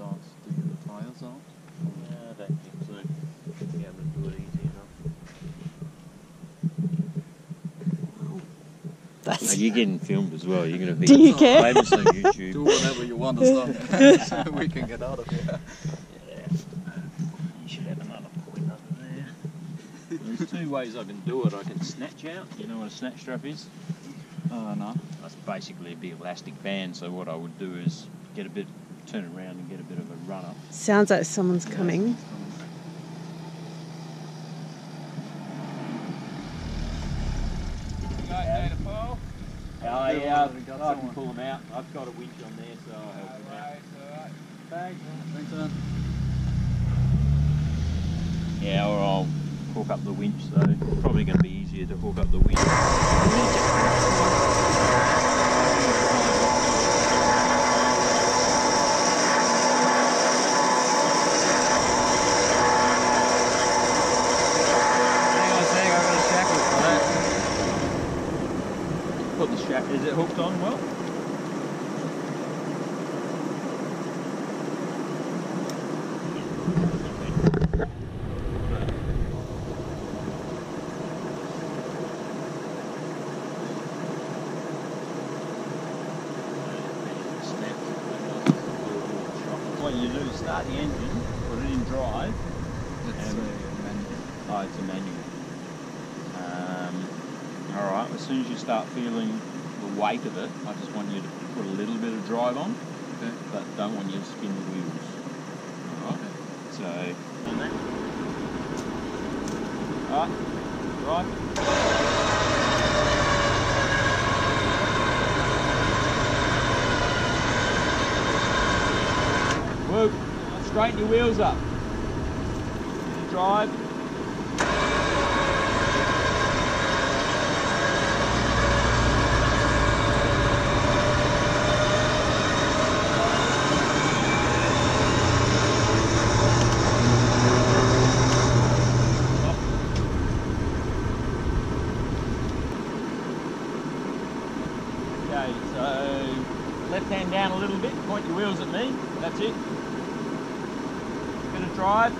starts to get the tyres out. Yeah, I don't think so. Be able to do it easy enough. That's you're getting filmed as well. You're going to be Do you care? famous on YouTube. Do whatever you want as long as we can get out of here. Yeah. You should have another point under there. There's two ways I can do it. I can snatch out. You know what a snatch strap is? Oh, no. That's basically a big elastic band. So what I would do is get a bit, turn around and get a bit of a run up. sounds like someone's coming. Oh Yeah, yeah, we got I can pull them out. I've got a winch on there, so I'll help them out. Thanks. Thanks, man. Yeah, or I'll hook up the winch. So probably going to be easier to hook up the winch. Hang on a sec, I've got a shackle for that. Put the shackle. Is it hooked on well? What you do is start the engine, put it in drive. It's Um, a menu. Oh, it's a manual. Um, all right. As soon as you start feeling weight of it, I just want you to put a little bit of drive on, Okay. but don't want you to spin the wheels. All ah, right. So. On. All right. Drive. Whoop. Straighten your wheels up. Drive. Okay, so left hand down a little bit, point your wheels at me, that's it. Bit of drive.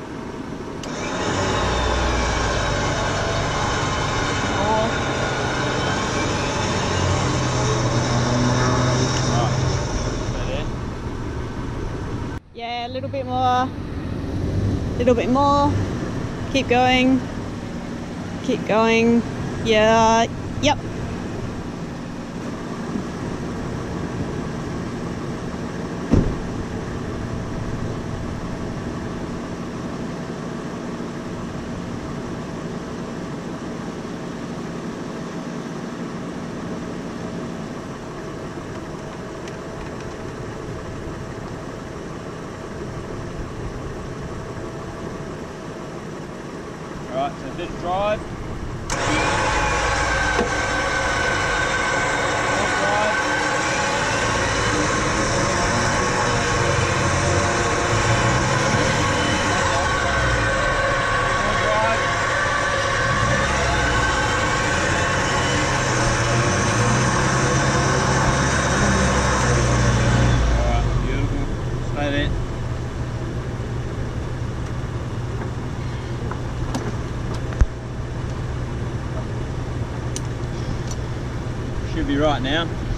Right. Yeah, a little bit more. A little bit more. Keep going. Keep going. Yeah. Yep. Bit of drive. More drive. Alright, beautiful. Stay there. Should be right now.